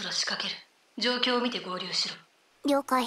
そろ仕掛ける。状況を見て合流しろ。了解。